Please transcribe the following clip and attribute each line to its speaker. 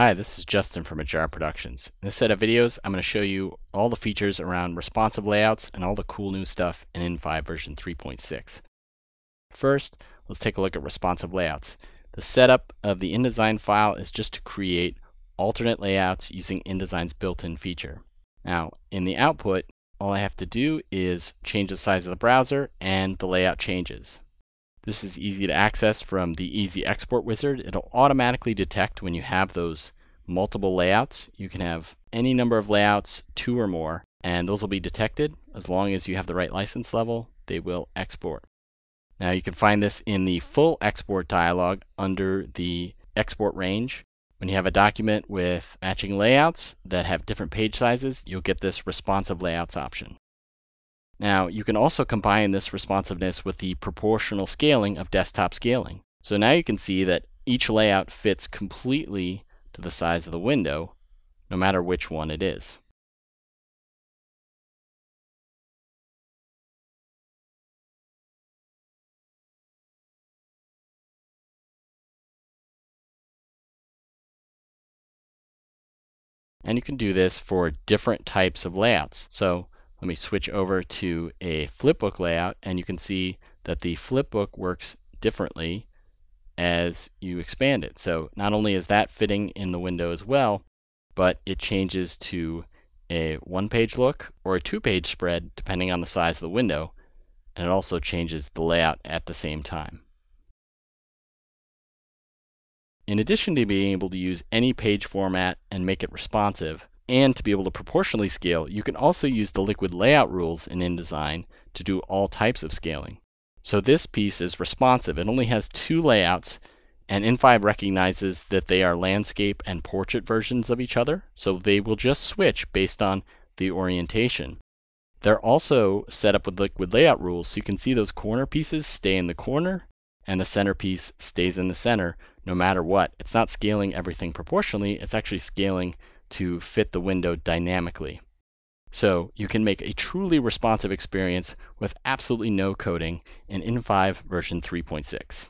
Speaker 1: Hi, this is Justin from Ajar Productions. In this set of videos, I'm going to show you all the features around responsive layouts and all the cool new stuff in In5 version 3.6. First, let's take a look at responsive layouts. The setup of the InDesign file is just to create alternate layouts using InDesign's built-in feature. Now, in the output, all I have to do is change the size of the browser and the layout changes. This is easy to access from the Easy Export Wizard. It'll automatically detect when you have those multiple layouts. You can have any number of layouts, two or more, and those will be detected. As long as you have the right license level, they will export. Now you can find this in the full export dialog under the export range. When you have a document with matching layouts that have different page sizes, you'll get this responsive layouts option. Now, you can also combine this responsiveness with the proportional scaling of desktop scaling. So now you can see that each layout fits completely to the size of the window, no matter which one it is. And you can do this for different types of layouts. So let me switch over to a flipbook layout and you can see that the flipbook works differently as you expand it. So not only is that fitting in the window as well, but it changes to a one page look or a two page spread depending on the size of the window, and it also changes the layout at the same time. In addition to being able to use any page format and make it responsive, and to be able to proportionally scale, you can also use the liquid layout rules in InDesign to do all types of scaling. So this piece is responsive. It only has two layouts, and In5 recognizes that they are landscape and portrait versions of each other, so they will just switch based on the orientation. They're also set up with liquid layout rules, so you can see those corner pieces stay in the corner, and the center piece stays in the center no matter what. It's not scaling everything proportionally, it's actually scaling to fit the window dynamically. So you can make a truly responsive experience with absolutely no coding in In5 version 3.6.